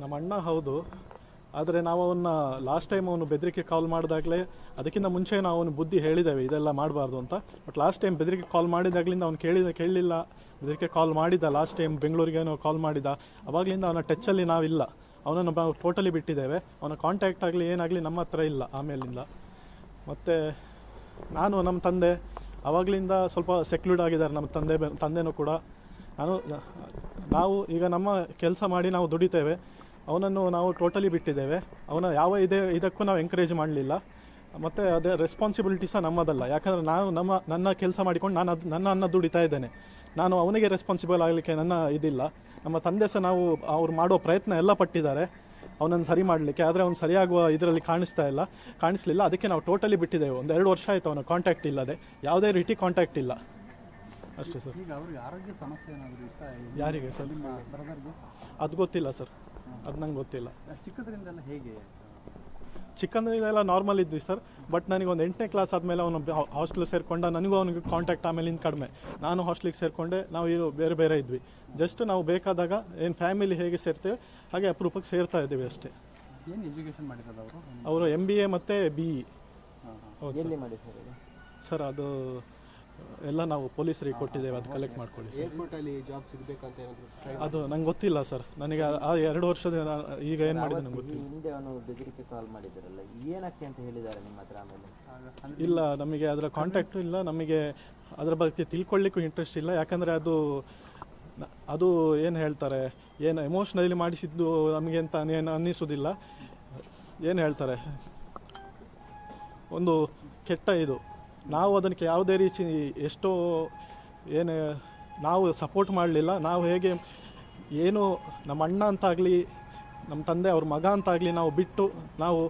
ನಿಮ್ಮ ಅಣ್ಣ ಹೌದು. ಆದರೆ ನಾವು ಅವನ್ನ ಲಾಸ್ಟ್ ಟೈಮ್ ಅವನು ಬೆದರಿಕೆ ಕಾಲ್ ಮಾಡಿದಾಗಲೇ ಅದಕ್ಕಿಂತ ಮುಂಚೆ ನಾವು ಅವನು ಬುದ್ಧಿ ಹೇಳಿದ್ದೇವೆ ಇದೆಲ್ಲ ಮಾಡಬಾರ್ದು ಅಂತ. ಬಟ್ ಲಾಸ್ಟ್ ಟೈಮ್ ಬೆದರಿಕೆ ಕಾಲ್ ಮಾಡಿದಾಗಲಿಂದ ಅವ್ನು ಕೇಳಿದ ಕೇಳಲಿಲ್ಲ. ಬೆದರಿಕೆ ಕಾಲ್ ಮಾಡಿದ ಲಾಸ್ಟ್ ಟೈಮ್ ಬೆಂಗಳೂರಿಗೆ ಕಾಲ್ ಮಾಡಿದ ಅವಾಗಲಿಂದ ಅವನ ಟಚ್ಚಲ್ಲಿ ನಾವಿಲ್ಲ. ಅವನನ್ನು ನಾವು ಟೋಟಲಿ ಬಿಟ್ಟಿದ್ದೇವೆ. ಅವನ ಕಾಂಟ್ಯಾಕ್ಟ್ ಆಗಲಿ ಏನಾಗಲಿ ನಮ್ಮ ಹತ್ರ ಇಲ್ಲ ಆಮೇಲಿಂದ. ಮತ್ತು ನಾನು ನಮ್ಮ ತಂದೆ ಅವಾಗಲಿಂದ ಸ್ವಲ್ಪ ಸೆಕ್ಯೂರ್ಡ್ ಆಗಿದ್ದಾರೆ ನಮ್ಮ ತಂದೆ ತಂದೆನೂ ಕೂಡ. ನಾನು, ನಾವು ಈಗ ನಮ್ಮ ಕೆಲಸ ಮಾಡಿ ನಾವು ದುಡಿತೇವೆ. ಅವನನ್ನು ನಾವು ಟೋಟಲಿ ಬಿಟ್ಟಿದ್ದೇವೆ. ಅವನ ಯಾವ ಇದೇ, ಇದಕ್ಕೂ ನಾವು ಎಂಕರೇಜ್ ಮಾಡಲಿಲ್ಲ. ಮತ್ತು ಅದೇ ರೆಸ್ಪಾನ್ಸಿಬಿಲಿಟಿ ಸಹ ನಮ್ಮದಲ್ಲ. ಯಾಕಂದರೆ ನಾನು ನಮ್ಮ, ನನ್ನ ಕೆಲಸ ಮಾಡಿಕೊಂಡು ನಾನು ಅದು, ನನ್ನ ಅನ್ನ ದುಡಿತಾ ಇದ್ದೇನೆ. ನಾನು ಅವನಿಗೆ ರೆಸ್ಪಾನ್ಸಿಬಲ್ ಆಗಲಿಕ್ಕೆ ನನ್ನ ಇದಿಲ್ಲ. ನಮ್ಮ ತಂದೆ ಸಹ ನಾವು ಅವ್ರು ಮಾಡೋ ಪ್ರಯತ್ನ ಎಲ್ಲ ಪಟ್ಟಿದ್ದಾರೆ. ಅವನನ್ನು ಸರಿ ಮಾಡಲಿಕ್ಕೆ ಆದರೆ ಅವ್ನು ಸರಿಯಾಗುವ ಇದರಲ್ಲಿ ಕಾಣಿಸ್ತಾ ಇಲ್ಲ. ಕಾಣಿಸ್ಲಿಲ್ಲ ಅದಕ್ಕೆ ನಾವು ಟೋಟಲಿ ಬಿಟ್ಟಿದ್ದೇವೆ. ಒಂದು ಎರಡು ವರ್ಷ ಆಯಿತು ಅವನ ಕಾಂಟ್ಯಾಕ್ಟ್ ಇಲ್ಲದೆ. ಯಾವುದೇ ರೀತಿ ಕಾಂಟ್ಯಾಕ್ಟ್ ಇಲ್ಲ. ಅಷ್ಟೇ ಸರ್. ಆರೋಗ್ಯ ಸಮಸ್ಯೆ ಯಾರಿಗೆ ಸರ್? ಅದು ಗೊತ್ತಿಲ್ಲ ಸರ್. ಅದು ನಂಗೆ ಗೊತ್ತಿಲ್ಲ. ಚಿಕ್ಕದ್ರಿಂದೆಲ್ಲ ಹೇಗೆ? ಚಿಕ್ಕಂದ್ರಿಂದೆಲ್ಲ ನಾರ್ಮಲ್ ಇದ್ವಿ ಸರ್ ಬಟ್ ನನಗೆ ಒಂದು ಎಂಟನೇ ಕ್ಲಾಸ್ ಆದಮೇಲೆ ಅವನು ಹಾಸ್ಟೆಲ್ ಸೇರಿಕೊಂಡ ನನಗೂ ಅವನಿಗೆ ಕಾಂಟ್ಯಾಕ್ಟ್ ಆಮೇಲಿಂದ ಕಡಿಮೆ. ನಾನು ಹಾಸ್ಟೆಲಿಗೆ ಸೇರಿಕೊಂಡೆ ನಾವು ಇರೋ ಬೇರೆ ಬೇರೆ ಇದ್ವಿ. ಜಸ್ಟ್ ನಾವು ಬೇಕಾದಾಗ ಏನು ಫ್ಯಾಮಿಲಿ ಹೇಗೆ ಸೇರ್ತೇವೆ ಹಾಗೆ ಅಪರೂಪಕ್ಕೆ ಸೇರ್ತಾ ಇದ್ದೀವಿ ಅಷ್ಟೇ. ಏನು ಎಜುಕೇಷನ್ ಮಾಡಿರೋದು ಅವರು? ಅವರು ಎಂ ಬಿ ಎ ಮತ್ತು ಬಿ ಇ ಹಾಂ ಹಾಂ. ಹೌದು ಎಲ್ಲಿ ಮಾಡಿ ಸರ್ ಸರ್ ಅದು ಎಲ್ಲ ನಾವು ಪೊಲೀಸರಿಗೆ ಕೊಟ್ಟಿದ್ದೇವೆ ಅದು ಕಲೆಕ್ಟ್ ಮಾಡ್ಕೊಳ್ಳಿ ಏರ್ಪೋರ್ಟಲ್ಲಿ ಜಾಬ್ ಸಿಗಬೇಕಂತ ಅದು ನಂಗೆ ಗೊತ್ತಿಲ್ಲ ಸರ್. ನನಗೆ ಆ- ಆ ಎರಡು ವರ್ಷದ ನಾ- ಈಗ ಏನು ಮಾಡಿದೆ ನಂಗೆ ಗೊತ್ತಿಲ್ಲ. ಹಿಂದೆ ಅವನು ಬೆದರಿಕೆ ಕಾಲ್ ಮಾಡಿದ್ರಲ್ಲ ಏನಕ್ಕೆ ಅಂತ ಹೇಳಿದ್ದಾರೆ ನಿಮ್ಮ ಹತ್ರ ಆಮೇಲೆ? ಇಲ್ಲ ನಮಗೆ ಅದರ ಕಾಂಟ್ಯಾಕ್ಟು ಇಲ್ಲ ನಮಗೆ ಅದರ ಬಗ್ಗೆ ತಿಳ್ಕೊಳ್ಳಿಕ್ಕೂ ಇಂಟ್ರೆಸ್ಟ್ ಇಲ್ಲ. ಯಾಕಂದರೆ ಅದು ನ- ಅದು ಏನು ಹೇಳ್ತಾರೆ ಏನು ಎಮೋಷ್ನಲಿ ಮಾಡಿಸಿದ್ದು ನಮಗೆ ಅಂತ ಏನು ಅನ್ನಿಸೋದಿಲ್ಲ. ಏನು ಹೇಳ್ತಾರೆ? ಒಂದು ಕೆಟ್ಟ ಇದು. ನಾವು ಅದಕ್ಕೆ ಯಾವುದೇ ರೀತಿ ಎಷ್ಟೋ ಏನು ನಾವು ಸಪೋರ್ಟ್ ಮಾಡಲಿಲ್ಲ. ನಾವು ಹೇಗೆ ಏನು ನಮ್ಮ ಅಣ್ಣ ಅಂತಾಗಲಿ, ನಮ್ಮ ತಂದೆ ಅವ್ರ ಮಗ ಅಂತಾಗಲಿ ನಾವು ಬಿಟ್ಟು ನಾವು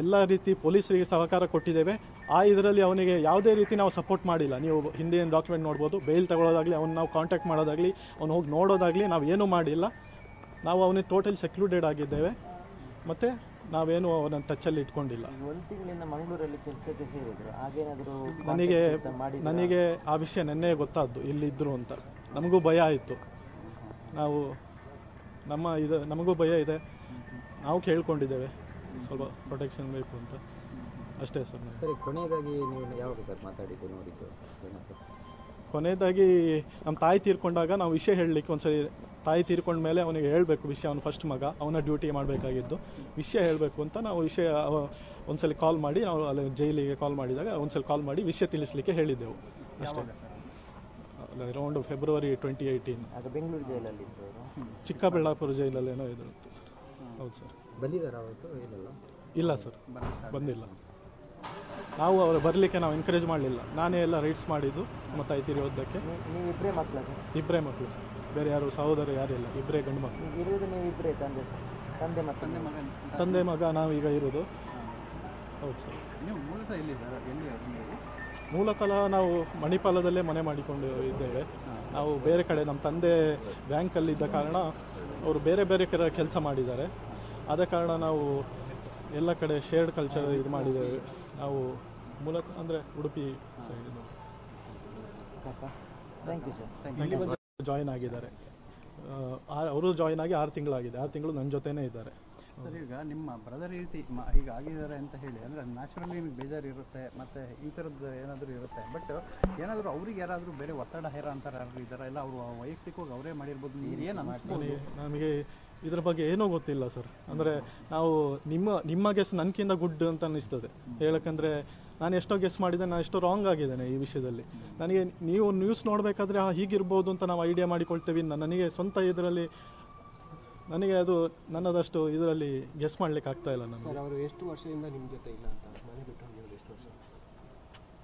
ಎಲ್ಲ ರೀತಿ ಪೊಲೀಸರಿಗೆ ಸಹಕಾರ ಕೊಟ್ಟಿದ್ದೇವೆ. ಆ ಇದರಲ್ಲಿ ಅವನಿಗೆ ಯಾವುದೇ ರೀತಿ ನಾವು ಸಪೋರ್ಟ್ ಮಾಡಿಲ್ಲ. ನೀವು ಹಿಂದಿನ ಡಾಕ್ಯುಮೆಂಟ್ ನೋಡ್ಬೋದು ಬೇಲ್ ತಗೊಳ್ಳೋದಾಗಲಿ ಅವ್ನು ನಾವು ಕಾಂಟ್ಯಾಕ್ಟ್ ಮಾಡೋದಾಗಲಿ, ಅವ್ನು ಹೋಗಿ ನೋಡೋದಾಗಲಿ ನಾವು ಏನೂ ಮಾಡಿಲ್ಲ. ನಾವು ಅವನಿಗೆ ಟೋಟಲ್ ಸೆಕ್ಲೂಡೆಡ್ ಆಗಿದ್ದೇವೆ. ಮತ್ತು ನಾವೇನು ಅವನ ಟಚ್ಚಲ್ಲಿ ಇಟ್ಕೊಂಡಿಲ್ಲ. ಒಂದು ತಿಂಗಳಿಂದ ಮಂಗಳೂರಲ್ಲಿ ಕೆಲಸಕ್ಕೆ ಸೇರಿದ್ರು ಹಾಗೇನಾದರೂ ನನಗೆ ನನಗೆ ಆ ವಿಷಯ ನೆನ್ನೆ ಗೊತ್ತಾದ್ದು ಇಲ್ಲಿದ್ದರು ಅಂತ. ನಮಗೂ ಭಯ ಆಯಿತು. ನಾವು ನಮ್ಮ ಇದು ನಮಗೂ ಭಯ ಇದೆ. ನಾವು ಕೇಳ್ಕೊಂಡಿದ್ದೇವೆ. ಸ್ವಲ್ಪ ಪ್ರೊಟೆಕ್ಷನ್ ಬೇಕು ಅಂತ. ಅಷ್ಟೇ ಸರ್ ಸರಿ ಕೊನೆಯದಾಗಿ ನೀವು ಯಾವಾಗ ಸರ್ ಮಾತಾಡಿದ್ದು ನೋಡಿದ್ದು? ಕೊನೆಯದಾಗಿ ನಮ್ಮ ತಾಯಿ ತೀರ್ಕೊಂಡಾಗ ನಾವು ವಿಷಯ ಹೇಳಲಿಕ್ಕೆ ಒಂದ್ಸರಿ ತಾಯಿ ತೀರ್ಕೊಂಡ ಮೇಲೆ ಅವನಿಗೆ ಹೇಳಬೇಕು ವಿಷಯ ಅವನು ಫಸ್ಟ್ ಮಗ ಅವನ ಡ್ಯೂಟಿ ಮಾಡಬೇಕಾಗಿದ್ದು. ವಿಷಯ ಹೇಳಬೇಕು ಅಂತ ನಾವು ವಿಷಯ ಒಂದ್ಸಲಿ ಕಾಲ್ ಮಾಡಿ ನಾವು ಅಲ್ಲಿ ಜೈಲಿಗೆ ಕಾಲ್ ಮಾಡಿದಾಗ ಒಂದ್ಸಲಿ ಕಾಲ್ ಮಾಡಿ ವಿಷಯ ತಿಳಿಸ್ಲಿಕ್ಕೆ ಹೇಳಿದ್ದೆವು. ಅಷ್ಟೇ. Around February twenty eighteen Bengaluru ಜೈಲಲ್ಲಿ ಚಿಕ್ಕಬಳ್ಳಾಪುರ ಜೈಲಲ್ಲಿ ಚಿಕ್ಕಬಳ್ಳಾಪುರ ಜೈಲಲ್ಲೇನೋ ಇದಿರುತ್ತೆ ಸರ್. ಹೌದು ಸರ್. ಬಂದಿದ್ದಾರೆ ಅವತ್ತು ಇಲ್ಲ ಸರ್. ಬಂದಿಲ್ಲ. ನಾವು ಅವರು ಬರಲಿಕ್ಕೆ ನಾವು ಎನ್ಕರೇಜ್ ಮಾಡಲಿಲ್ಲ. ನಾನೇ ಎಲ್ಲ ರೈಡ್ಸ್ ಮಾಡಿದ್ದು ಮತ್ತೆ ಐತಿರಿ ಓದಕ್ಕೆ ನೀವು ಇಬ್ಬರೇ ಮಕ್ಕಳು ಇಬ್ಬರೇ ಮಕ್ಕಳು ಸರ್. ಬೇರೆ ಯಾರು ಸಹೋದರ ಇಲ್ಲ. ಇಬ್ಬರೇ ಗಂಡು ಮಕ್ಕಳು ಈಗ ಇರೋದು ನೀವು ಇಬ್ಬರೇ ತಂದೆ ತಂದೆ ಮತ್ತು ತಂದೆ ಮಗ. ತಂದೆ ಮಗ ನಾವೀಗ ಇರೋದು ಹೌದು ಸರ್. ನೀವು ಮೂಲತಃ ಎಲ್ಲಿ ಸರ್ ಎಲ್ಲಿ ನೀವು? ಮೂಲತಃ ನಾವು ಮಣಿಪಾಲದಲ್ಲೇ ಮನೆ ಮಾಡಿಕೊಂಡು ಇದ್ದೇವೆ. ನಾವು ಬೇರೆ ಕಡೆ ನಮ್ಮ ತಂದೆ ಬ್ಯಾಂಕಲ್ಲಿ ಇದ್ದ ಕಾರಣ ಅವರು ಬೇರೆ ಬೇರೆ ಕಡೆ ಕೆಲಸ ಮಾಡಿದ್ದಾರೆ. ಆದ ಕಾರಣ ನಾವು ಎಲ್ಲ ಕಡೆ ಶೇರ್ಡ್ ಕಲ್ಚರ್ ಇದು ಮಾಡಿದ್ದೇವೆ. ನಾವು ಮೂಲತಃ ಅಂದರೆ ಉಡುಪಿ ಸೈಡ್ ಜಾಯಿನ್ ಆಗಿದ್ದಾರೆ. ಅವರು ಜಾಯಿನ್ ಆಗಿ ಆರು ತಿಂಗಳಾಗಿದೆ. ಆರು ತಿಂಗಳು ನನ್ನ ಜೊತೆನೇ ಇದ್ದಾರೆ. ಸರ್ ಈಗ ನಿಮ್ಮ ಬ್ರದರ್ ಈ ರೀತಿ ಈಗ ಆಗಿದ್ದಾರೆ ಅಂತ ಹೇಳಿ ಅಂದರೆ ನ್ಯಾಚುರಲಿ ನಿಮಗೆ ಬೇಜಾರು ಇರುತ್ತೆ ಮತ್ತು ಈ ಥರದ್ದು ಏನಾದರೂ ಇರುತ್ತೆ. ಬಟ್ ಏನಾದರೂ ಅವ್ರಿಗೆ ಯಾರಾದರೂ ಬೇರೆ ಒತ್ತಡ ಹೇರ ಅಂತಾರೆ ಯಾರಾದರೂ ಇದ್ದಾರೆ? ಇಲ್ಲ ಅವರು ವೈಯಕ್ತಿಕವಾಗಿ ಅವರೇ ಮಾಡಿರ್ಬೋದು ನೀವು ಏನು ಅನ್ನಿಸ್ಬೋದು ನಮಗೆ ಇದ್ರ ಬಗ್ಗೆ ಏನೂ ಗೊತ್ತಿಲ್ಲ ಸರ್. ಅಂದರೆ ನಾವು ನಿಮ್ಮ ನಿಮ್ಮ ಗೆಸ್ ನನಗಿಂತ ಗುಡ್ ಅಂತ ಅನ್ನಿಸ್ತದೆ. ಹೇಳಕಂದ್ರೆ ನಾನು ಎಷ್ಟೋ ಗೆಸ್ ಮಾಡಿದೆ ನಾನು ಎಷ್ಟೋ ರಾಂಗ್ ಆಗಿದ್ದೇನೆ ಈ ವಿಷಯದಲ್ಲಿ. ನನಗೆ ನೀವು ನ್ಯೂಸ್ ನೋಡಬೇಕಾದ್ರೆ ಹೀಗಿರ್ಬೋದು ಅಂತ ನಾವು ಐಡಿಯಾ ಮಾಡಿಕೊಳ್ತೇವೆ. ನನಗೆ ಸ್ವಂತ ಇದರಲ್ಲಿ ನನಗೆ ಅದು ನನ್ನದಷ್ಟು ಇದರಲ್ಲಿ ಗೆಸ್ ಮಾಡ್ಲಿಕ್ಕೆ ಆಗ್ತಾ ಇಲ್ಲ ಸರ್ ಅವರು ಎಷ್ಟು ವರ್ಷದಿಂದ ನಿಮ್ಮ ಜೊತೆ ಇಲ್ಲ ಅಂತ ಮನೆ ಬಿಟ್ಟು ಹೋಗಿರೋದು ಎಷ್ಟು ವರ್ಷ?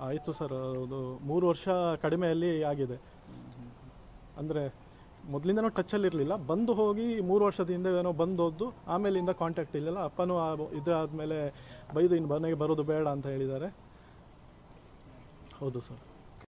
ಆಯಿತು ಸರ್ ಅದು ಮೂರು ವರ್ಷ ಕಡಿಮೆಯಲ್ಲಿ ಆಗಿದೆ. ಅಂದರೆ ಮೊದಲಿಂದನೂ ಟಚ್ಚಲ್ಲಿ ಇರಲಿಲ್ಲ. ಬಂದು ಹೋಗಿ ಮೂರು ವರ್ಷದ ಹಿಂದೆ ಏನೋ ಬಂದು ಹೋದ್ದು ಆಮೇಲಿಂದ ಕಾಂಟ್ಯಾಕ್ಟ್ ಇಲ್ಲಲ್ಲ. ಅಪ್ಪನೂ ಆ- ಇದಾದ್ಮೇಲೆ ಬೈದು ಇನ್ನು ಮನೆಗೆ ಬರೋದು ಬೇಡ ಅಂತ ಹೇಳಿದ್ದಾರೆ. ಹೌದು ಸರ್.